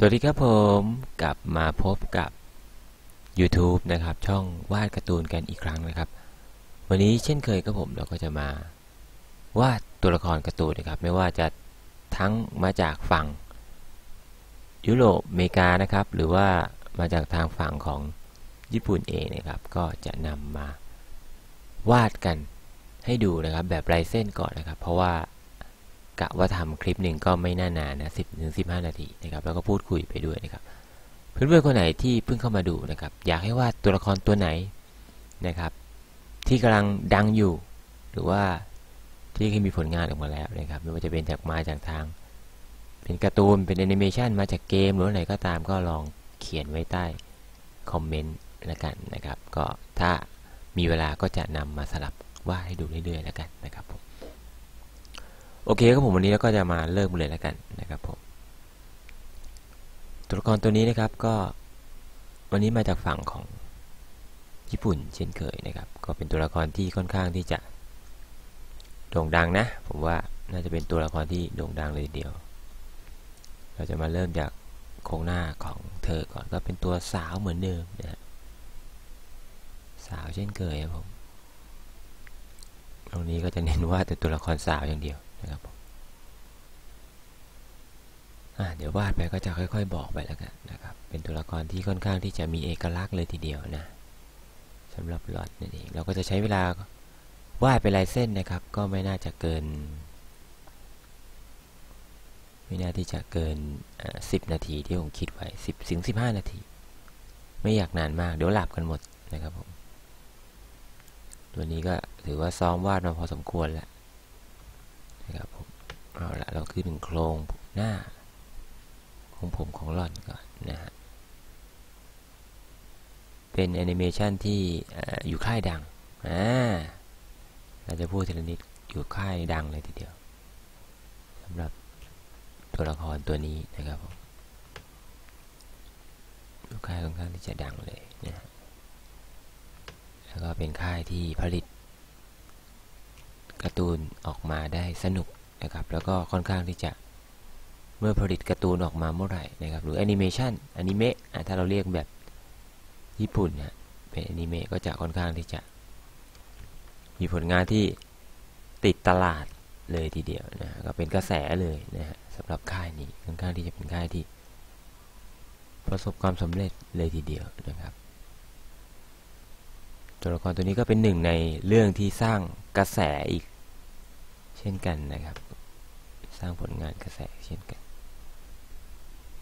สวัสดีครับผมกลับมาพบกับ YouTube นะครับ ช่องวาดการ์ตูนกันอีกครั้งนะครับ วันนี้เช่นเคยครับผมเราก็จะมาวาดตัวละครการ์ตูนนะครับ ไม่ว่าจะทั้งมาจากฝั่ง ยุโรปอเมริกานะครับ หรือว่ามาจากทางฝั่งของญี่ปุ่นเองนะครับ ก็จะนำมาวาดกันให้ดูนะครับแบบลายเส้นก่อนนะครับ เพราะว่า กะว่าทำคลิปหนึ่งก็ไม่น่านานนะสิบถึงสิบห้านาทีนะครับ แล้วก็พูดคุยไปด้วยนะครับ เพื่อนๆคนไหนที่เพิ่งเข้ามาดูนะครับ อยากให้วาดตัวละครตัวไหนนะครับ ที่กำลังดังอยู่ หรือว่าที่เคยมีผลงานออกมาแล้วนะครับ ไม่ว่าจะเป็นจากมาจากทาง เป็นการ์ตูนเป็นแอนิเมชันมาจากเกมหรืออะไรก็ตามก็ลองเขียนไว้ใต้คอมเมนต์แล้วกันนะครับ ก็ถ้ามีเวลาก็จะนำมาสลับว่าให้ดูเรื่อยๆแล้วกันนะครับผม โอเคครับผมวันนี้เราก็จะมาเริ่มเลยแล้วกันนะครับผมตัวละครตัวนี้นะครับก็วันนี้มาจากฝั่งของญี่ปุ่นเช่นเคยนะครับ ก็เป็นตัวละครที่ค่อนข้างที่จะโด่งดังนะ ผมว่าน่าจะเป็นตัวละครที่โด่งดังเลยเดียว เราจะมาเริ่มจากโครงหน้าของเธอก่อนก็เป็นตัวสาวเหมือนเดิมนะฮะสาวเช่นเคยครับผมตรงนี้ก็จะเน้นว่าแต่ตัวละครสาวอย่างเดียว นะครับเดี๋ยววาดไปก็จะค่อย ๆ บอกไปแล้วกันนะครับ เป็นตัวละครที่ค่อนข้างที่จะมีเอกลักษณ์เลยทีเดียวนะสำหรับหลอดนั่นเอง เราก็จะใช้เวลาวาดเป็นลายเส้นนะครับ ก็ไม่น่าจะเกิน ไม่น่าที่จะเกินสิบนาทีที่ผมคิดไว้สิบถึงสิบห้านาที ไม่อยากนานมาก เดี๋ยวหลับกันหมดนะครับผม ตัวนี้ก็ถือว่าซ้อมวาดมาพอสมควรแล้ว นะครับผมเอาละเราขึ้นโครงหน้า ของผมของหล่อนก่อนนะฮะเป็นแอนิเมชันที่อยู่ค่ายดังอ่าเราจะพูดทีละนิดอยู่ค่ายดังเลยทีเดียวสำหรับตัวละครตัวนี้นะครับผมอยู่ค่ายค่อนข้างที่จะดังเลยนะฮะแล้วก็เป็นค่ายที่ผลิต การ์ตูนออกมาได้สนุกนะครับ แล้วก็ค่อนข้างที่จะเมื่อผลิตการ์ตูนออกมาเมื่อไหร่นะครับ หรือแอนิเมชันอนิเมะถ้าเราเรียกแบบญี่ปุ่นเนี่ยเป็นอนิเมะก็จะค่อนข้างที่จะ มีผลงานที่ติดตลาดเลยทีเดียวนะก็เป็นกระแสเลยนะฮะสำหรับค่ายนี้ค่อนข้างที่จะเป็นค่ายที่ ประสบความสำเร็จเลยทีเดียวนะครับ ตัวละครตัวนี้ก็เป็นหนึ่งในเรื่องที่สร้างกระแสอีก เช่นกันนะครับ สร้างผลงานกระแสเช่นกัน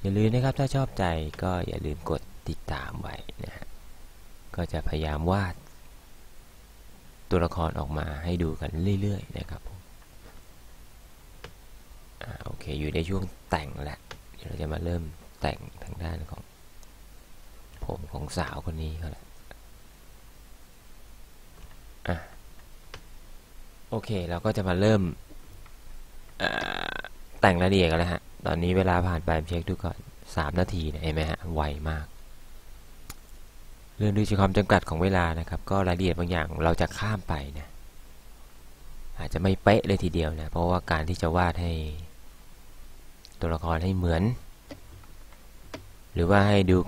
อย่าลืมนะครับถ้าชอบใจก็อย่าลืมกดติดตามไว้นะฮะก็จะพยายามวาด ตัวละครออกมาให้ดูกันเรื่อยๆนะครับผมโอเคอยู่ในช่วงแต่งแหล้วเดี๋ยวเราจะมาเริ่มแต่งทางด้านของผมของสาวคนนี้เขาแหละ โอเคเราก็จะมาเริ่มแต่งรายละเอียดกันแล้วฮะ ตอนนี้เวลาผ่านไปเช็คดูก่อนสามนาทีนะเห็นไหมฮะ ไวมาก เรื่องด้วยความจำกัดของเวลานะครับ ก็รายละเอียดบางอย่างเราจะข้ามไปนะอาจจะไม่เป๊ะเลยทีเดียวนะ เพราะว่าการที่จะวาดให้ ตัวละครให้เหมือน หรือว่าให้ดู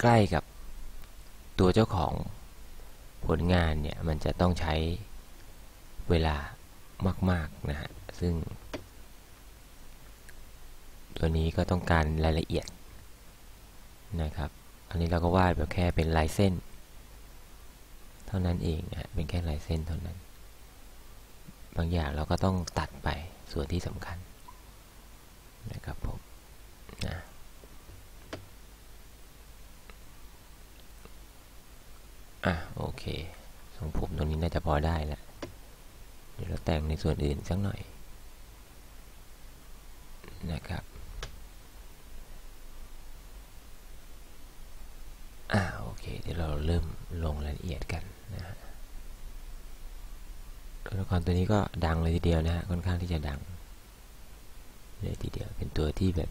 ใกล้กับตัวเจ้าของผลงานเนี่ย มันจะต้องใช้ เวลามากๆนะฮะ ซึ่ง ตัวนี้ก็ต้องการรายละเอียดนะครับ อันนี้เราก็วาดแบบแค่เป็นลายเส้น เท่านั้นเองนะเป็นแค่ลายเส้นเท่านั้น บางอย่างเราก็ต้องตัดไปส่วนที่สำคัญนะครับผมนะอะโอเคทรงผมตรงนี้น่าจะพอได้แล้ว ดี๋ยวเราแต่งในส่วนอื่นสักหน่อยนะครับอ่าโอเค เดี๋ยวเราเริ่มลงรายละเอียดกันนะฮะตัวละครตัวนี้ก็ดังเลยทีเดียวนะฮะค่อนข้างที่จะดังเลยทีเดียวเป็นตัวที่แบบ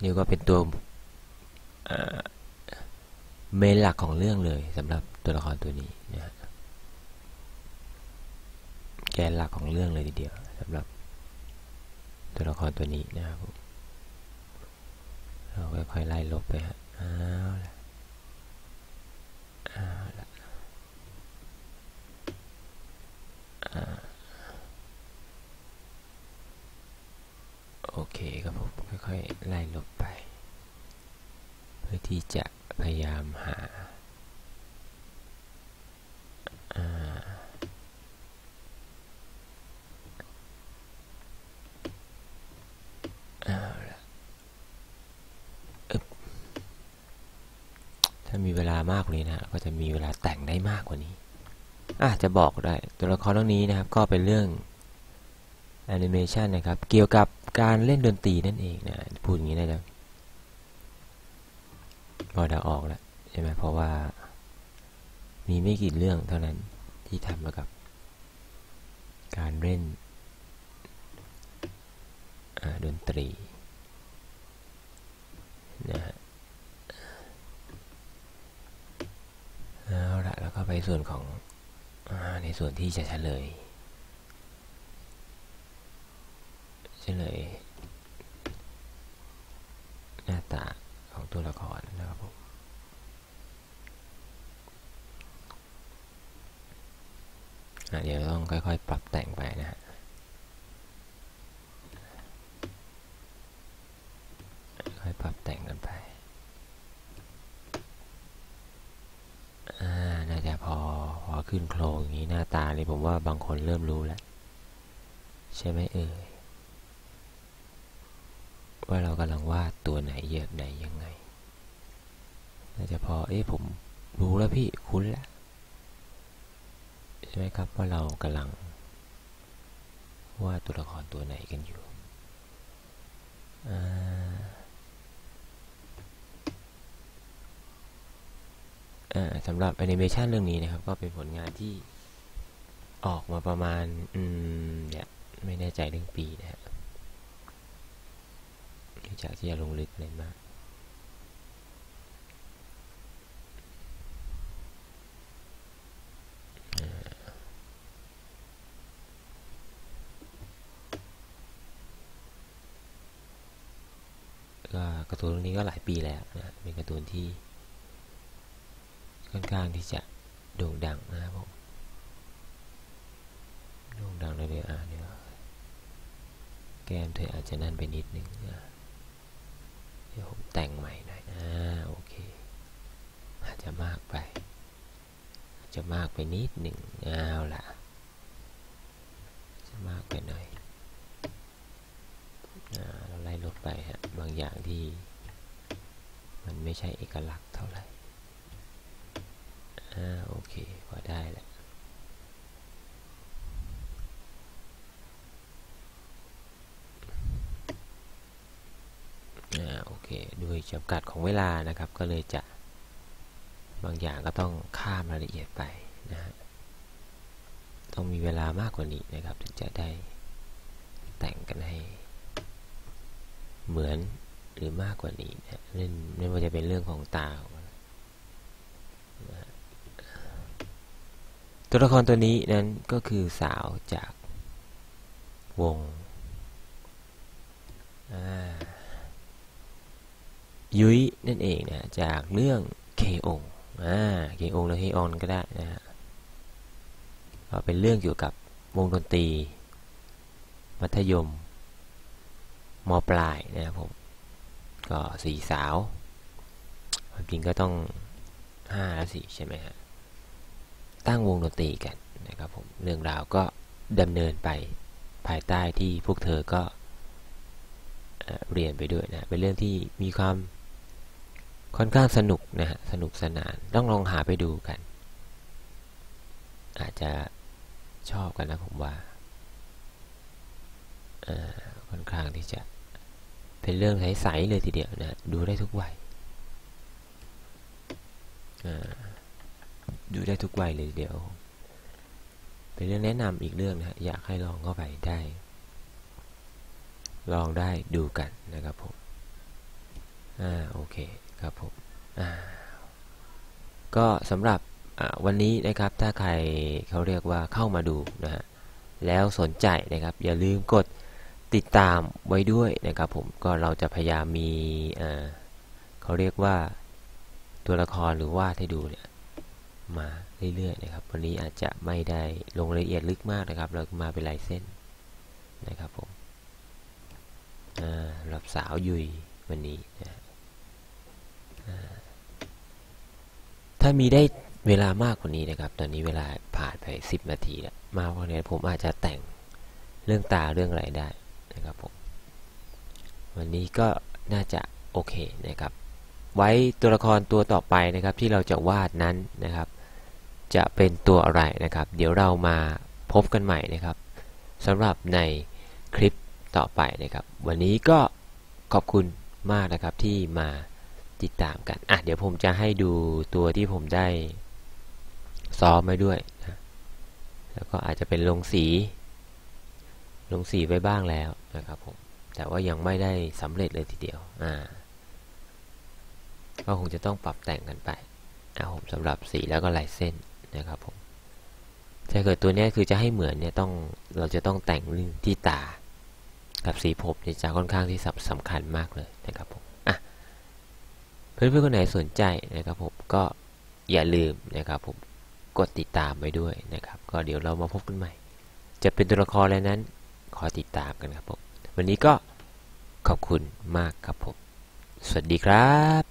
เรียกว่าเป็นตัวเมนหลักของเรื่องเลยสำหรับตัวละครตัวนี้นะฮะ แกนหลักของเรื่องเลยทีเดียวสำหรับตัวละครตัวนี้นะครับเราค่อยๆไล่ลบไปฮะเอาละเอาละโอเคครับผมค่อยๆไล่ลบไป เพื่อที่จะพยายามหาอ่าเอาละอึ๊บ ถ้ามีเวลามากกว่านี้นะก็จะมีเวลาแต่งได้มากกว่านี้อาจจะบอกได้ตัวละครเรื่องนี้นะครับก็เป็นเรื่องแอนิเมชันนะครับ เกี่ยวกับการเล่นดนตรีนั่นเองนะพูดอย่างนี้นะจ๊ะพอเดาออกแล้วใช่ไหมเพราะว่า มีไม่กี่เรื่องเท่านั้นที่ทำเกี่ยวกับ การเล่นดนตรีนะฮะ เอาละแล้วก็ไปส่วนของอในส่วนที่จะเฉลย เฉลย หน้าตาของตัวละครนะครับผมเดี๋ยวต้องค่อยๆ ปรับแต่งไปนะฮะค่อยปรับแต่งกันไป อ่า น่าจะพอ พอขึ้นโครงอย่างนี้หน้าตานี่ผมว่าบางคนเริ่มรู้แล้ว ใช่ไหมเอ่ยว่าเรากำลังวาดตัวไหนเยอะไหนยังไงน่าจะพอ เอ๊ะผมรู้แล้วพี่คุ้นแล้วใช่ไหมครับว่าเรากำลังวาดตัวละครตัวไหนกันอยู่อ่า อ่า สำหรับแอนิเมชันเรื่องนี้นะครับ ก็เป็นผลงานที่ออกมาประมาณ อืมเนี่ยไม่แน่ใจเรื่องปีนะฮะเนื่จากที่จะลงลึกอะไรมากก็การ์ตูนเรื่องนี้ก็หลายปีแล้วนะเป็นการ์ตูนที่ ค่อนข้างที่จะโด่งดังนะครับผมโด่งดังเลยเดี๋ยวอ่านเดี๋ยวแก้มเธออาจจะนั่นไปนิดนึงนะเดี๋ยวผมแต่งใหม่หน่อยอ่าโอเค อาจจะมากไป อาจจะมากไปนิดหนึ่งเอาล่ะ จะมากไปหน่อยเราไล่ลบไปฮะบางอย่างที่ มันไม่ใช่เอกลักษณ์เท่าไหร่ อ่าโอเคพอได้แล้วอ่าโอเคด้วยจำกัดของเวลานะครับ ก็เลยจะบางอย่างก็ต้องข้ามรายละเอียดไปนะฮะต้องมีเวลามากกว่านี้นะครับ ถึงจะได้แต่งกันให้ เหมือนหรือมากกว่านี้นะเล่นไม่ว่าจะเป็นเรื่องของตาของอะไร ตัวละครตัวนี้นั้นก็คือสาวจากวงยุ้ยนั่นเองนะจากเรื่องเคองอ่าเคองหรือเคออนก็ได้นะฮะก็เป็นเรื่องเกี่ยวกับวงดนตรี มัธยมมปลายนะครับผมก็สี่สาวความจริงก็ต้องห้าแล้วสี่ใช่ไหมฮะ ตั้งวงดนตรีกันนะครับผมเรื่องราวก็ดำเนินไปภายใต้ที่พวกเธอก็เอเรียนไปด้วยนะเป็นเรื่องที่มีความค่อนข้างสนุกนะฮะสนุกสนานต้องลองหาไปดูกัน อาจจะชอบกันนะผมว่าค่อนข้างที่จะเป็นเรื่องใสๆเลยทีเดียวนะดูได้ทุกวัยอ่า ดูได้ทุกวัยเลยเดี๋ยว เป็นเรื่องแนะนำอีกเรื่องนะฮะอยากให้ลองเข้าไปได้ ลองได้ดูกันนะครับผม อ่าโอเคครับผม อ่า ก็สำหรับวันนี้นะครับถ้าใครเขาเรียกว่าเข้ามาดูนะฮะแล้วสนใจนะครับ อย่าลืมกดติดตามไว้ด้วยนะครับผมก็เราจะพยายามมีเขาเรียกว่าตัวละครหรือวาดให้ดูเนี่ย มาเรื่อยๆนะครับ วันนี้อาจจะไม่ได้ลงรายละเอียดลึกมากนะครับ เรามาเป็นลายเส้นนะครับผมสำหรับสาวยุยวันนี้นะถ้ามีได้เวลามากกว่านี้นะครับ ตอนนี้เวลาผ่านไป 10 นาทีแล้วมากกว่านี้ผมอาจจะแต่งเรื่องตาเรื่องอะไรได้นะครับผมวันนี้ก็น่าจะโอเคนะครับ ไว้ตัวละครตัวต่อไปนะครับที่เราจะวาดนั้นนะครับ จะเป็นตัวอะไรนะครับ เดี๋ยวเรามาพบกันใหม่นะครับสำหรับในคลิปต่อไปนะครับ วันนี้ก็ขอบคุณมากนะครับที่มาติดตามกันอะเดี๋ยวผมจะให้ดูตัวที่ผมได้ซ้อมไว้ด้วยนะแล้วก็อาจจะเป็นลงสี ลงสีไว้บ้างแล้วนะครับผมแต่ว่ายังไม่ได้สำเร็จเลยทีเดียวอ่าก็คงจะต้องปรับแต่งกันไปอ่าผมสำหรับสีแล้วก็ลายเส้น นะครับผมถ้าเกิดตัวนี้คือจะให้เหมือนเนี่ยต้องเราจะต้องแต่งเรื่องที่ตา กับสีผมเนี่ยจะค่อนข้างที่สำคัญมากเลยนะครับผมอะเพื่อนๆคนไหนสนใจนะครับผมก็อย่าลืมนะครับผมกดติดตามไว้ด้วยนะครับ ก็เดี๋ยวเรามาพบกันใหม่ จะเป็นตัวละครอะไรนั้นขอติดตามกันครับผมวันนี้ก็ขอบคุณมากครับผม สวัสดีครับ